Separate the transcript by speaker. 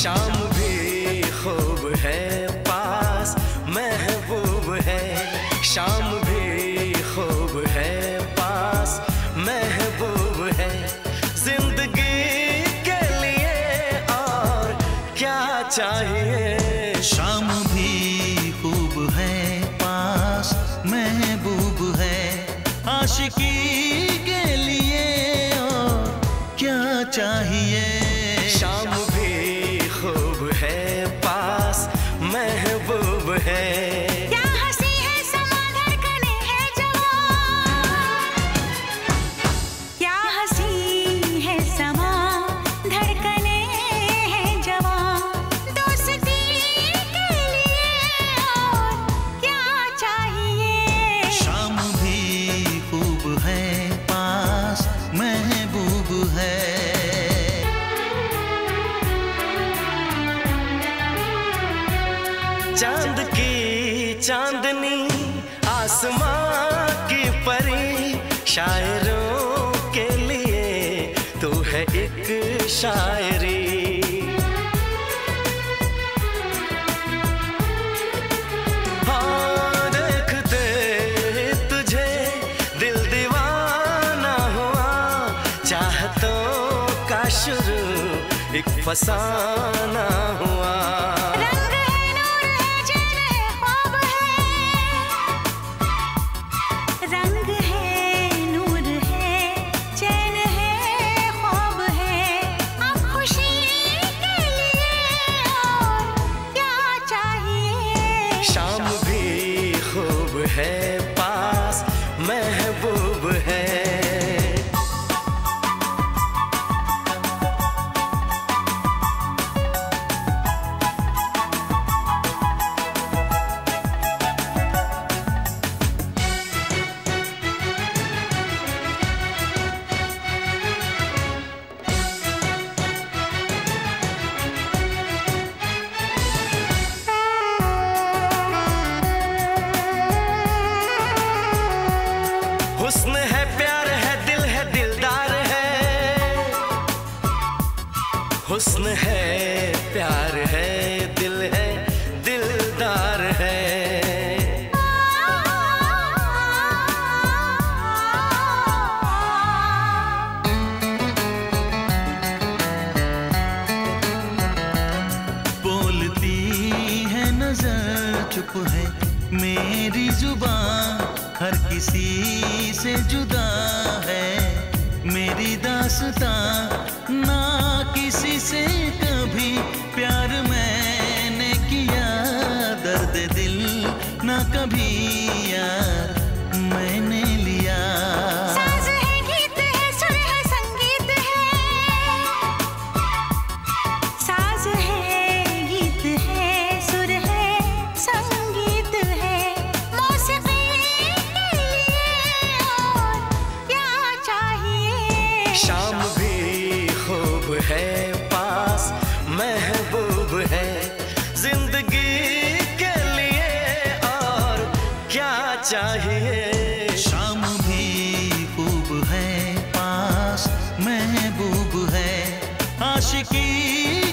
Speaker 1: शाम भी खूब है पास है। शाम भी चाहिए
Speaker 2: शाम भी खूब है पास महबूब है। आशिकी के लिए और क्या चाहिए?
Speaker 1: शाम भी खूब है। चाँद की चांदनी आसमां की परी शायरों के लिए तू है एक शायरी। एक फसाना हुआ। हुस्न है, प्यार है, दिल है, दिलदार है।
Speaker 2: बोलती है नज़र, चुप है मेरी ज़ुबान, हर किसी से जुदा है। मेरी दासता ना से कभी प्यार मैंने किया दर्द दिल ना कभी यार मैंने लिया।
Speaker 1: शाम भी खूब है। चाहिए
Speaker 2: शाम भी खूब है पास महबूब है आशिकी।